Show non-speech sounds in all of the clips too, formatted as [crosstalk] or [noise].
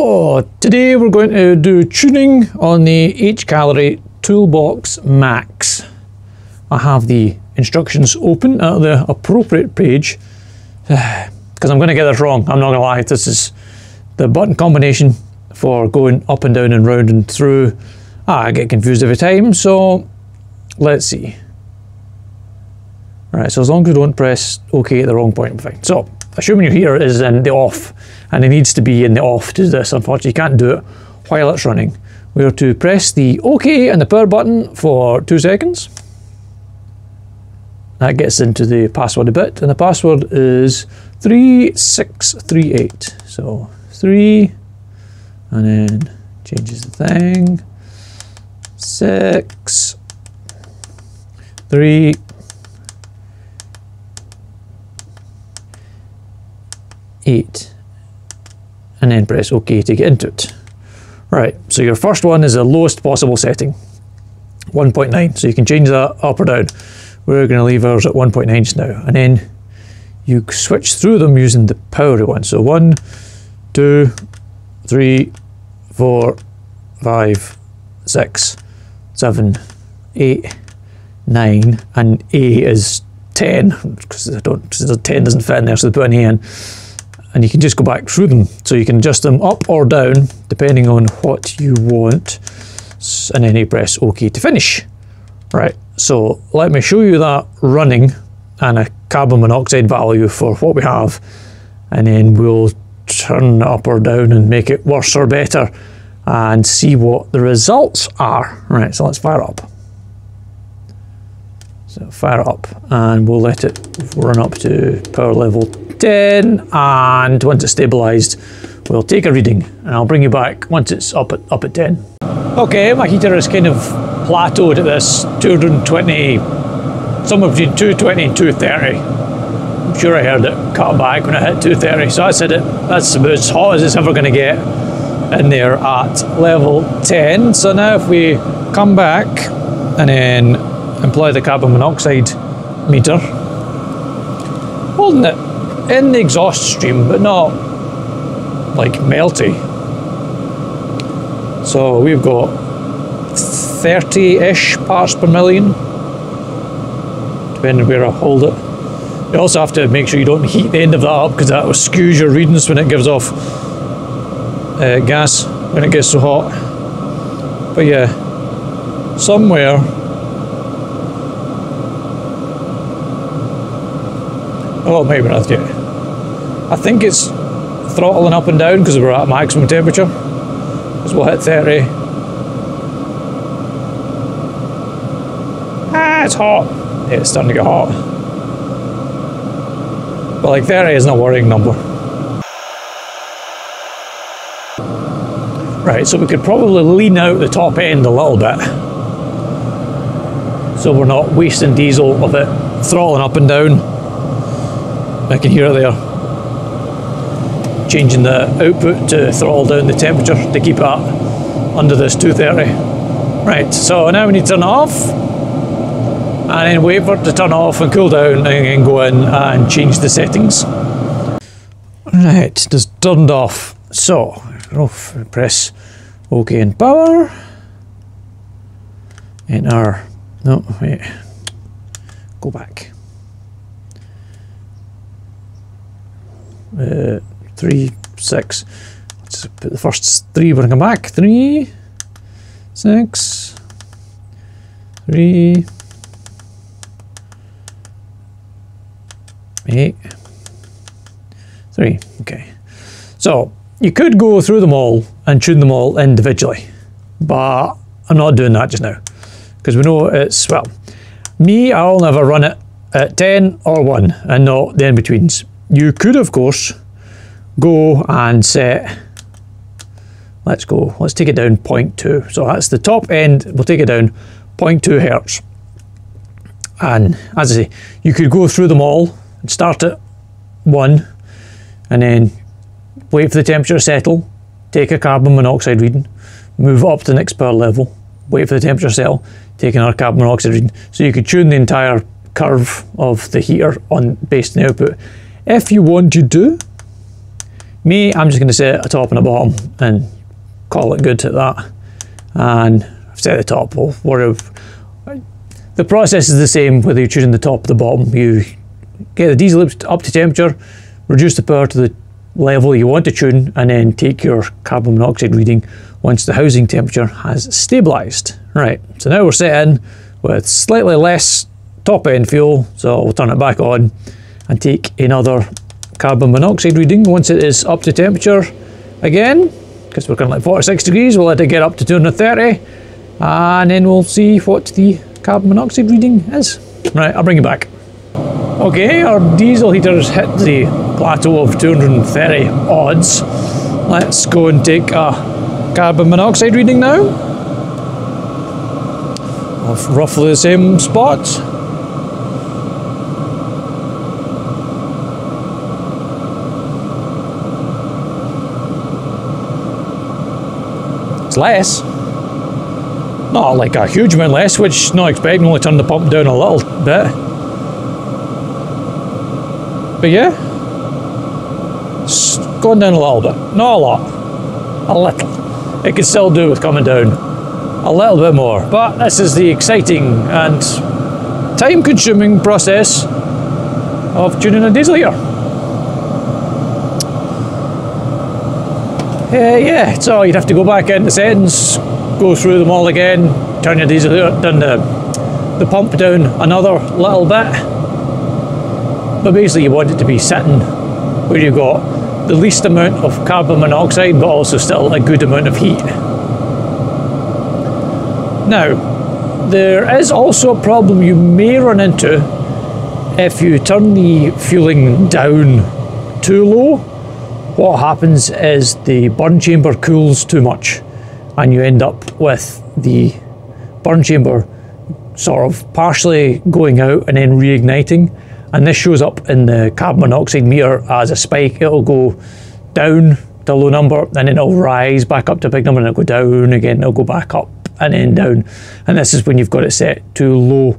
Today we're going to do tuning on the Hcalory Toolbox Max. I have the instructions open at the appropriate page [sighs] because I'm going to get this wrong. I'm not going to lie, this is the button combination for going up and down and round and through. Ah, I get confused every time, so let's see. Right, so as long as we don't press OK at the wrong point, fine. So, assuming your heater is in the off, and it needs to be in the off to do this, unfortunately you can't do it while it's running. We are to press the OK and the power button for two seconds. That gets into the password a bit, and the password is 3638. So 3, and then changes the thing, 6, 3, eight, and then press OK to get into it. Right, so your first one is the lowest possible setting, 1.9. So you can change that up or down. We're going to leave ours at 1.9 just now. And then you switch through them using the powery one. So one, two, three, four, five, six, seven, eight, nine, and A is 10 because I don't, the 10 doesn't fit in there, so they put an A in and you can just go back through them. So you can adjust them up or down depending on what you want and then you press OK to finish. Right, so let me show you that running and a carbon monoxide value for what we have and then we'll turn up or down and make it worse or better and see what the results are. Right, so let's fire up. So fire up and we'll let it run up to power level 10 and once it's stabilized we'll take a reading and I'll bring you back once it's up at, up at 10. Okay, my heater is kind of plateaued at this 220, somewhere between 220 and 230. I'm sure I heard it cut back when I hit 230 so I said it, that's about as hot as it's ever going to get in there at level 10. So now if we come back and then employ the carbon monoxide meter, holding it in the exhaust stream, but not like melty. So we've got 30-ish parts per million, depending where I hold it. You also have to make sure you don't heat the end of that up because that will skews your readings when it gives off uh, gas when it gets so hot. But yeah, somewhere Oh, maybe not yet. I think it's throttling up and down because we're at maximum temperature. Because we'll hit 30. Ah, it's hot. Yeah, it's starting to get hot. But like 30 isn't a worrying number. Right, so we could probably lean out the top end a little bit. So we're not wasting diesel of it throttling up and down. I can hear they are Changing the output to throttle down the temperature to keep it under this 230. Right, so now we need to turn off and then wait for it to turn off and cool down and then go in and change the settings. Right, just turned off. So, off, press OK and power. Enter, no, wait, go back. Uh, three, six. Let's put the first three when I come back. Three, six, three, eight, three. Okay. So you could go through them all and tune them all individually, but I'm not doing that just now because we know it's, well, me, I'll never run it at 10 or 1 and not the in-betweens. You could, of course, go and set, let's go, let's take it down 0.2. So that's the top end, we'll take it down 0.2 hertz. And as I say, you could go through them all and start at 1 and then wait for the temperature to settle, take a carbon monoxide reading, move up to the next power level, wait for the temperature to settle, take another carbon monoxide reading. So you could tune the entire curve of the heater on based on the output if you want to, do, Me, I'm just going to set a top and a bottom and call it good at that. And I've set the top. Well, whatever. The process is the same whether you're choosing the top or the bottom. You get the diesel up to temperature, reduce the power to the level you want to tune, and then take your carbon monoxide reading once the housing temperature has stabilised. Right, so now we're set in with slightly less top end fuel, so we'll turn it back on and take another carbon monoxide reading once it is up to temperature again, because we're currently at 46 degrees, we'll let it get up to 230, and then we'll see what the carbon monoxide reading is. Right, I'll bring you back. Okay, our diesel heater's hit the plateau of 230 odds. Let's go and take a carbon monoxide reading now. Of roughly the same spot. It's less. Not like a huge amount less, which not expecting, only turn the pump down a little bit. But yeah, it's going down a little bit. Not a lot, a little. It could still do with coming down a little bit more. But this is the exciting and time consuming process of tuning a diesel here. Uh, yeah, so you'd have to go back into settings, go through them all again, turn your diesel, turn the, the pump down another little bit. But basically you want it to be sitting where you've got the least amount of carbon monoxide but also still a good amount of heat. Now, there is also a problem you may run into if you turn the fueling down too low. What happens is the burn chamber cools too much and you end up with the burn chamber sort of partially going out and then reigniting. And this shows up in the carbon monoxide meter as a spike. It'll go down to a low number and then it'll rise back up to a big number and it'll go down again, it'll go back up and then down. And this is when you've got it set too low.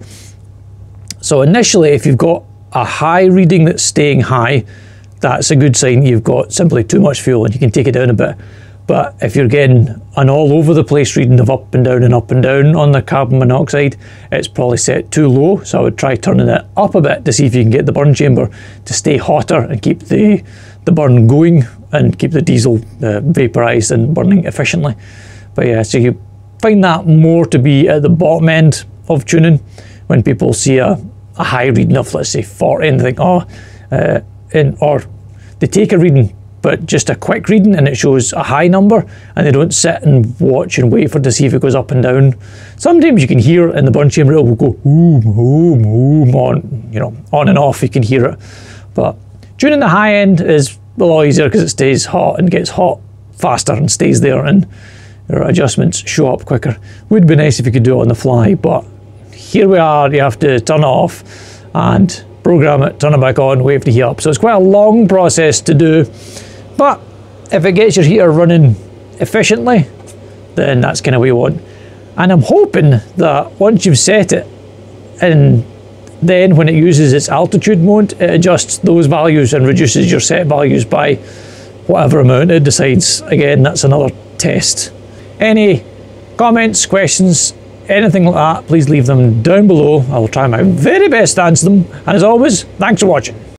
So initially, if you've got a high reading that's staying high, that's a good sign you've got simply too much fuel and you can take it down a bit. But if you're getting an all over the place reading of up and down and up and down on the carbon monoxide, it's probably set too low. So I would try turning it up a bit to see if you can get the burn chamber to stay hotter and keep the, the burn going and keep the diesel uh, vaporized and burning efficiently. But yeah, so you find that more to be at the bottom end of tuning when people see a, a high reading of, let's say, 40 and think, oh, uh, in, or they take a reading but just a quick reading and it shows a high number and they don't sit and watch and wait for to see if it goes up and down. Sometimes you can hear in the burn chamber it will go boom, boom, boom on, you know, on and off, you can hear it. But tuning the high end is a lot easier because it stays hot and gets hot faster and stays there and your adjustments show up quicker. Would be nice if you could do it on the fly, but here we are, you have to turn it off and program it, turn it back on, wait for the heat up. So it's quite a long process to do. But if it gets your heater running efficiently, then that's kind of what you want. And I'm hoping that once you've set it, and then when it uses its altitude mode, it adjusts those values and reduces your set values by whatever amount it decides. Again, that's another test. Any comments, questions, anything like that, please leave them down below. I will try my very best to answer them. And as always, thanks for watching.